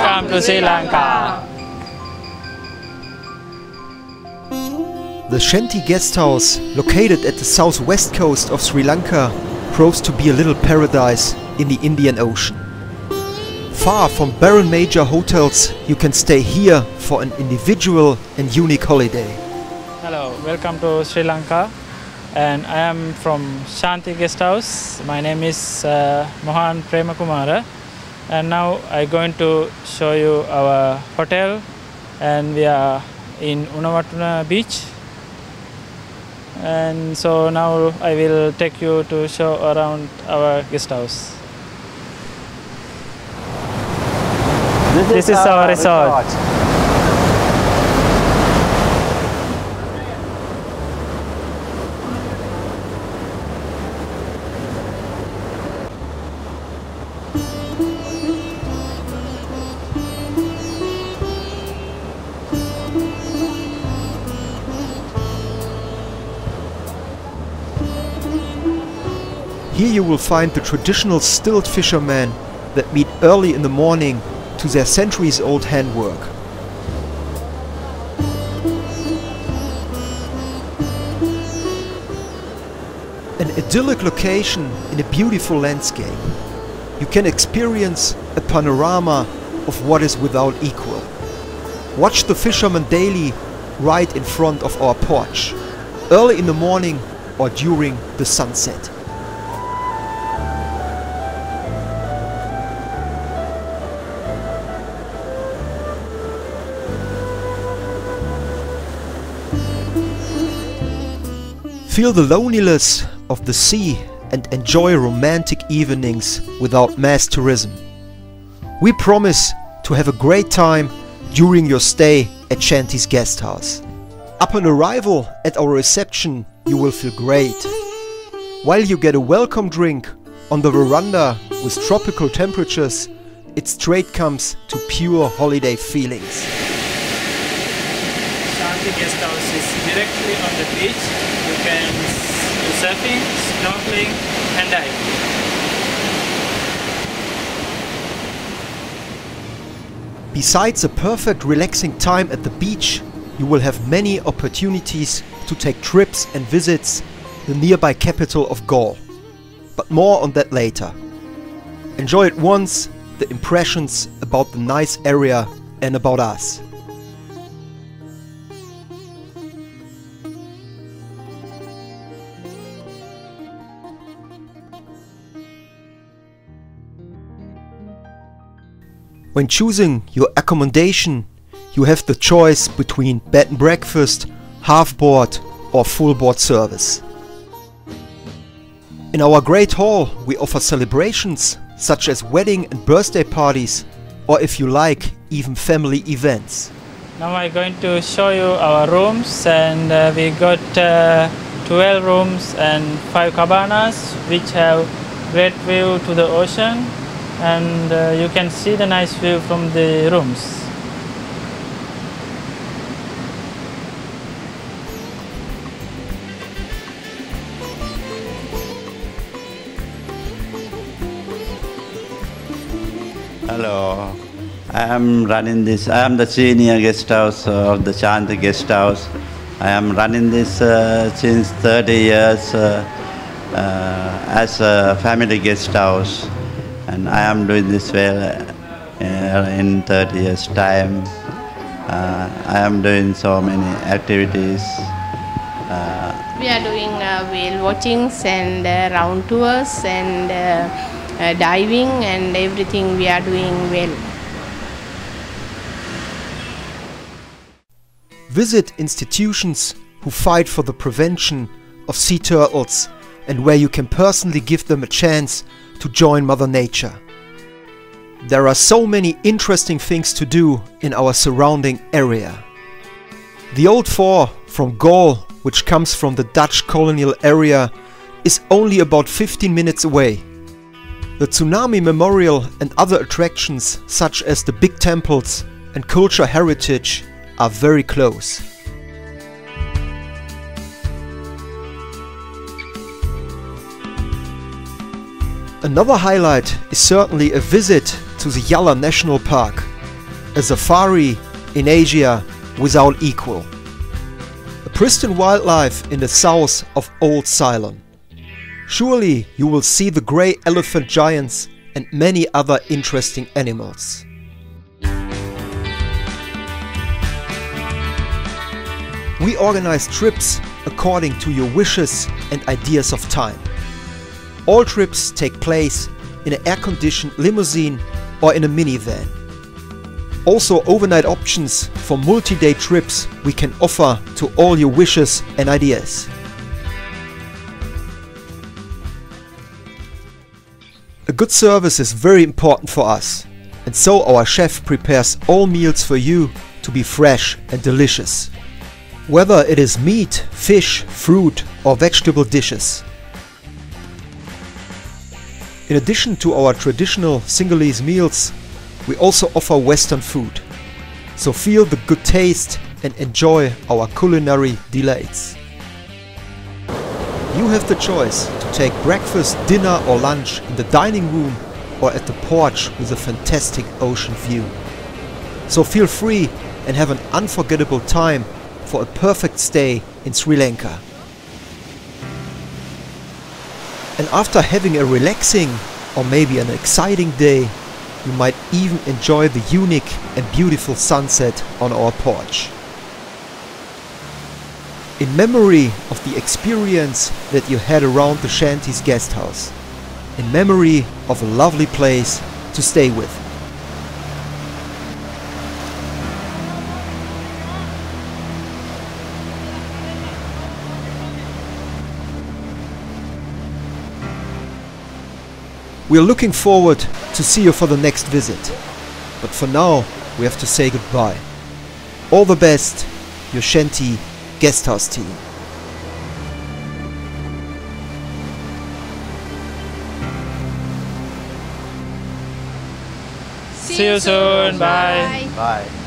Welcome to Sri Lanka. The Shanthi guest house, located at the southwest coast of Sri Lanka, proves to be a little paradise in the Indian Ocean. Far from barren major hotels, you can stay here for an individual and unique holiday. Hello, welcome to Sri Lanka. And I am from Shanthi Guest House. My name is uh, Mohan Premakumara. And now I'm going to show you our hotel. And we are in Unawatuna Beach. And so now I will take you to show around our guest house. This is our resort. Here you will find the traditional stilt fishermen that meet early in the morning to their centuries old handwork. An idyllic location in a beautiful landscape. You can experience a panorama of what is without equal. Watch the fishermen daily right in front of our porch, early in the morning or during the sunset. Feel the loneliness of the sea and enjoy romantic evenings without mass tourism. We promise to have a great time during your stay at Shanthi's guest house. Upon arrival at our reception, you will feel great. While you get a welcome drink on the veranda with tropical temperatures, it straight comes to pure holiday feelings. Shanthi Guest House is directly on the beach. You can do surfing, snorkeling and diving. Besides a perfect relaxing time at the beach, you will have many opportunities to take trips and visits the nearby capital of Galle. But more on that later. Enjoy at once the impressions about the nice area and about us. When choosing your accommodation, you have the choice between bed and breakfast, half board or full board service. In our great hall we offer celebrations such as wedding and birthday parties or if you like even family events. Now I'm going to show you our rooms and uh, we got uh, 12 rooms and 5 cabanas which have great view to the ocean and uh, you can see the nice view from the rooms. Hello, I am running this. I am the senior guest house of the Shanthi guest house. I am running this uh, since 30 years uh, uh, as a family guest house, and I am doing this well uh, in 30 years' time. Uh, I am doing so many activities. Uh, We are doing uh, whale watchings and uh, round tours and uh, uh, diving and everything we are doing well. Visit institutions who fight for the prevention of sea turtles and where you can personally give them a chance to join Mother Nature. There are so many interesting things to do in our surrounding area. The old fort from Galle, which comes from the Dutch colonial area, is only about 15 minutes away. The Tsunami Memorial and other attractions such as the big temples and culture heritage are very close. Another highlight is certainly a visit to the Yala National Park. a safari in Asia without equal. A pristine wildlife in the south of Old Ceylon. Surely you will see the grey elephant giants and many other interesting animals. We organize trips according to your wishes and ideas of time. All trips take place in an air-conditioned limousine or in a minivan. Also overnight options for multi-day trips we can offer to all your wishes and ideas. A good service is very important for us and so our chef prepares all meals for you to be fresh and delicious. Whether it is meat, fish, fruit or vegetable dishes. In addition to our traditional Singhalese meals, we also offer Western food. So feel the good taste and enjoy our culinary delights. You have the choice to take breakfast, dinner or lunch in the dining room or at the porch with a fantastic ocean view. So feel free and have an unforgettable time for a perfect stay in Sri Lanka. And after having a relaxing or maybe an exciting day, you might even enjoy the unique and beautiful sunset on our porch. In memory of the experience that you had around the Shanthi's guest house. In memory of a lovely place to stay with. We are looking forward to see you for the next visit. But for now, we have to say goodbye. All the best, your Shanthi Guesthouse team. See you soon. Bye. Bye.